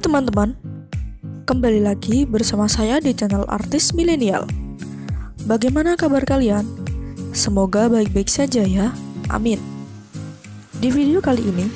Teman-teman, kembali lagi bersama saya di channel Artis Milenial. Bagaimana kabar kalian? Semoga baik-baik saja ya, amin. Di video kali ini,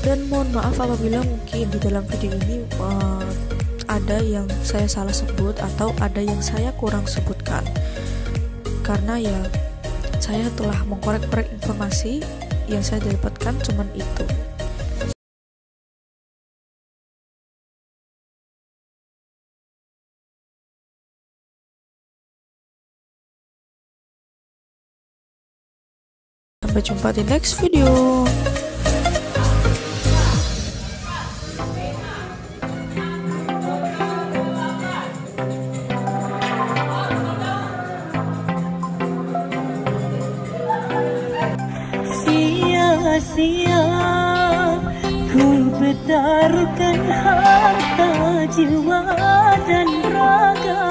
dan mohon maaf apabila mungkin di dalam video ini uh, ada yang saya salah sebut atau ada yang saya kurang sebutkan karena ya saya telah mengkorek-korek informasi yang saya dapatkan cuman itu Sampai jumpa di next video. Sia-sia Ku bertaruhkan harta jiwa dan raga